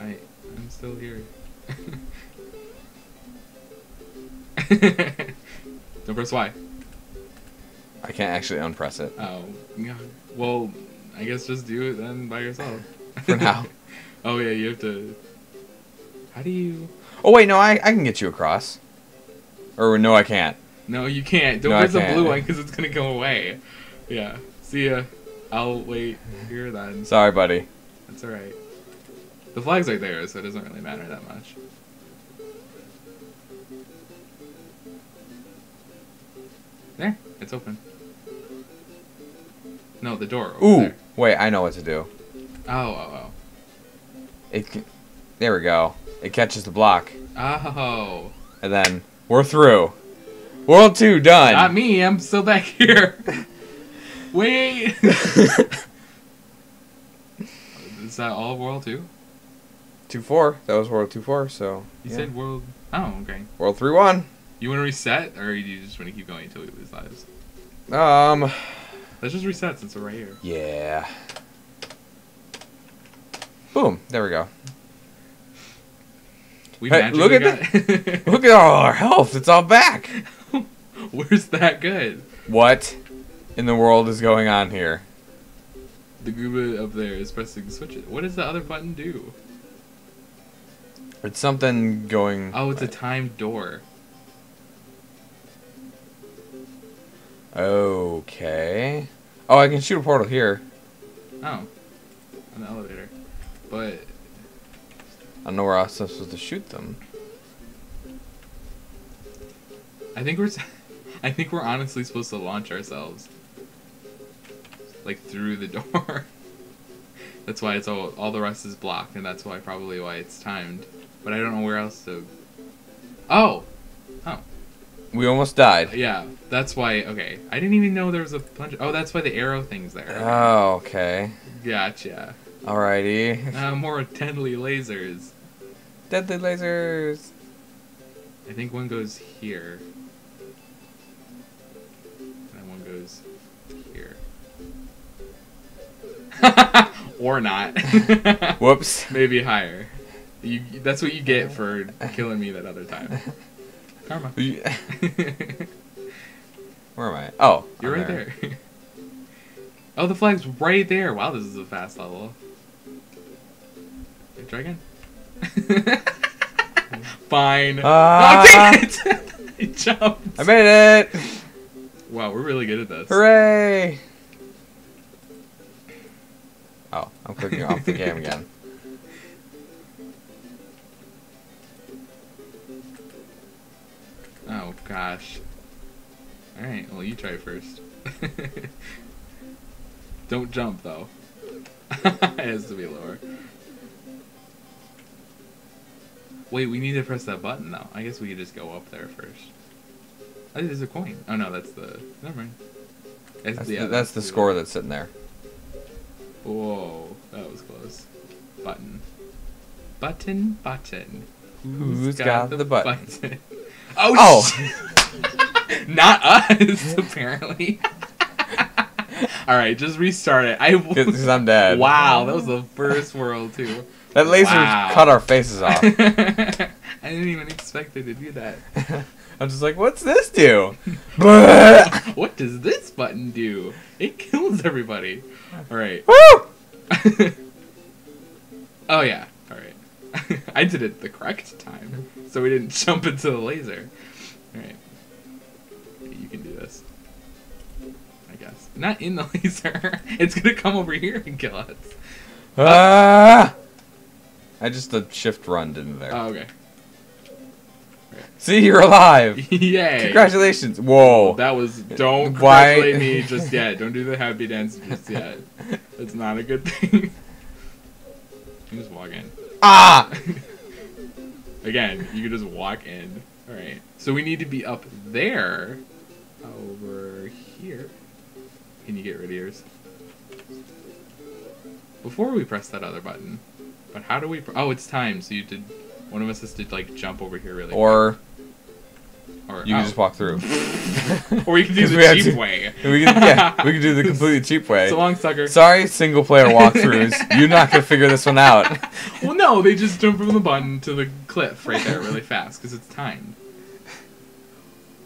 I I'm still here. Don't press Y. I can't actually unpress it. Oh, yeah. Well, I guess just do it then by yourself. For now. oh yeah, you have to. How do you? Oh wait, no, I, I can get you across. Or no, I can't. No, you can't. Don't No, press the blue one because it's gonna go away. Yeah. See ya. I'll wait here then. Sorry, buddy. That's all right. The flag's right there, so it doesn't really matter that much. There, it's open. No, the door. Over Ooh, There. wait, I know what to do. Oh, oh, oh. It, there we go. It catches the block, oh. Oh. and then we're through. World two done. Not me. I'm still back here. Wait. Is that all of World Two? Two four. That was World two four. So You yeah. said World. Oh, okay. World three one. You want to reset, or you just want to keep going until we lose lives? Um. Let's just reset since we're right here. Yeah. Boom. There we go. We Hey, look magically got- Look at all our health. It's all back. Where's that good? What in the world is going on here? The Goomba up there is pressing switches. What does the other button do? It's something going. Oh, it's a timed door. Okay. Oh, I can shoot a portal here. Oh, on the elevator. But I don't know where I'm supposed to shoot them. I think we're, I think we're honestly supposed to launch ourselves, like through the door. that's why it's all all the rest is blocked, and that's why probably why it's timed. But I don't know where else to. Oh, oh. We almost died. yeah, that's why. Okay, I didn't even know there was a bunch. Oh, that's why the arrow thing's there. Oh, okay. Gotcha. Alrighty. Uh, more deadly lasers. Deadly lasers. I think one goes here. And one goes here. or not. Whoops. Maybe higher. You, that's what you get for killing me that other time. Karma. Where am I? Oh, You're I'm right there. oh, the flag's right there. Wow, this is a fast level. Okay, try again. Fine. Ah. oh, dang it! I jumped. I made it! Wow, we're really good at this. Hooray! Oh, I'm clicking off the game again. Gosh. Alright, well you try first. Don't jump though. it has to be lower. Wait, we need to press that button though. I guess we could just go up there first. Oh, there's a coin. Oh no, that's the. Never mind. That's, That's, yeah, the, that's the score that's sitting there. Whoa, that was close. Button. Button, button. Who's got the button? Oh, Oh. Not us, apparently. Alright, just restart it. I Because I'm dead. Wow, that was the first world too. That laser Wow. cut our faces off. I didn't even expect it to do that. I'm just like, what's this do? What does this button do? It kills everybody. Alright. Woo! Oh yeah. I did it the correct time, so we didn't jump into the laser. All right. You can do this. I guess not in the laser. It's gonna come over here and kill us. Ah! I just the shift run into there. Oh, okay. See, you're alive. Yay. Congratulations. Whoa. That was don't Why- congratulate me just yet. Don't do the happy dance just yet. It's not a good thing. You just walk in. Ah! Again, you can just walk in. Alright. So we need to be up there. Over here. Can you get rid of yours? Before we press that other button. But how do we... Pr- oh, it's time. So you did... One of us has to, like, jump over here really Or, Or You can oh. just walk through. Or you can do the cheap to- way. we can, yeah, we can do the completely cheap way. So long, sucker. Sorry, single player walkthroughs. You're not gonna figure this one out. well, no, they just jump from the button to the cliff right there really fast because it's timed.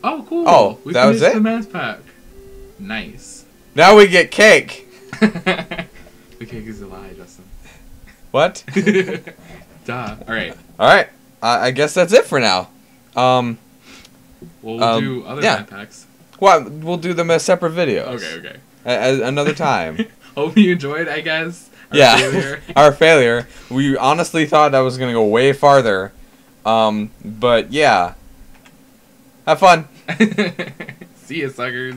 Oh, cool. Oh, we that was it? the map pack. Nice. Now we get cake. the cake is a lie, Justin. What? Duh. All right. All right. I I guess that's it for now. Um. Well, we'll Um, do other yeah. map packs. What? We'll do them as separate videos. Okay, okay. Another time. Hope you enjoyed, I guess. our yeah. failure. Our failure. We honestly thought that was gonna go way farther. Um. But yeah. Have fun. See ya, suckers.